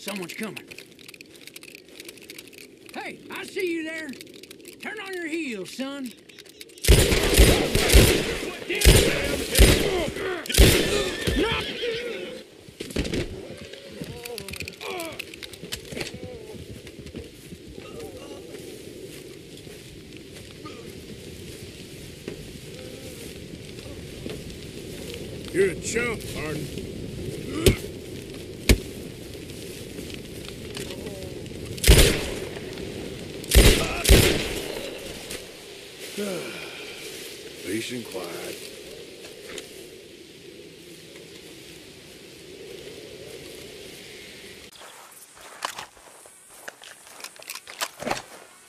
Someone's coming. Hey, I see you there. Turn on your heels, son. You're a Hardin. Peace and quiet.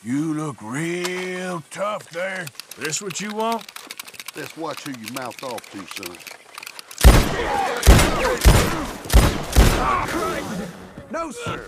You look real tough there. This what you want? Let's watch who you mouth off to, son. No, sir.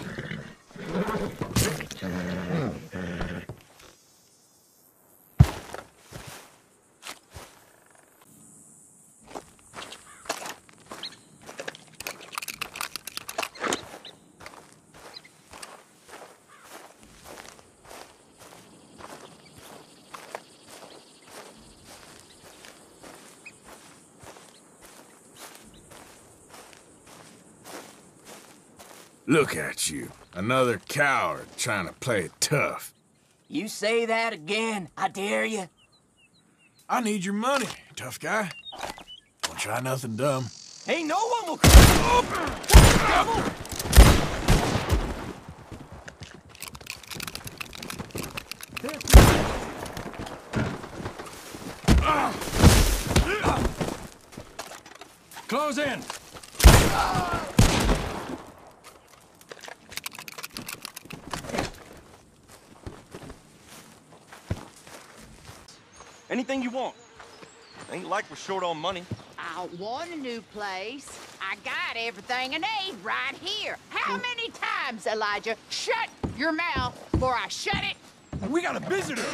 Look at you. Another coward trying to play it tough. You say that again, I dare you. I need your money, tough guy. Don't try nothing dumb. Ain't no one will come. Close in. Anything you want. Ain't like we're short on money. I want a new place. I got everything I need right here. How many times, Elijah? Shut your mouth before I shut it. We got a visitor.